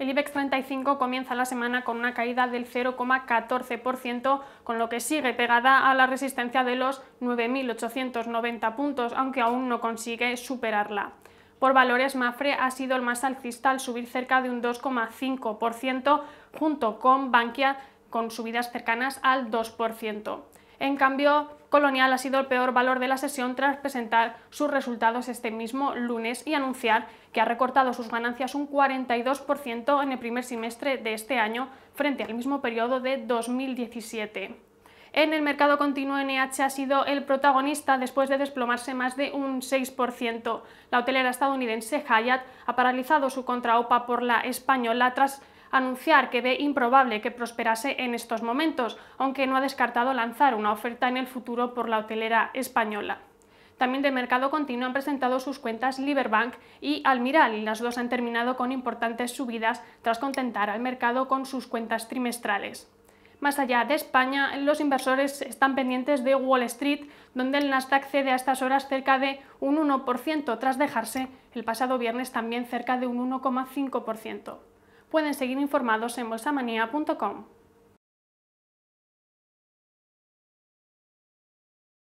El IBEX 35 comienza la semana con una caída del 0,14%, con lo que sigue pegada a la resistencia de los 9.890 puntos, aunque aún no consigue superarla. Por valores, Mafre ha sido el más alcista al subir cerca de un 2,5%, junto con Bankia con subidas cercanas al 2%. En cambio, Colonial ha sido el peor valor de la sesión tras presentar sus resultados este mismo lunes y anunciar que ha recortado sus ganancias un 42% en el primer semestre de este año frente al mismo periodo de 2017. En el mercado continuo, NH ha sido el protagonista después de desplomarse más de un 6%. La hotelera estadounidense Hyatt ha paralizado su contraopa por la española tras anunciar que ve improbable que prosperase en estos momentos, aunque no ha descartado lanzar una oferta en el futuro por la hotelera española. También de mercado continuo han presentado sus cuentas Liberbank y Almiral, y las dos han terminado con importantes subidas tras contentar al mercado con sus cuentas trimestrales. Más allá de España, los inversores están pendientes de Wall Street, donde el Nasdaq cede a estas horas cerca de un 1%, tras dejarse el pasado viernes también cerca de un 1,5% pueden seguir informados en bolsamanía.com.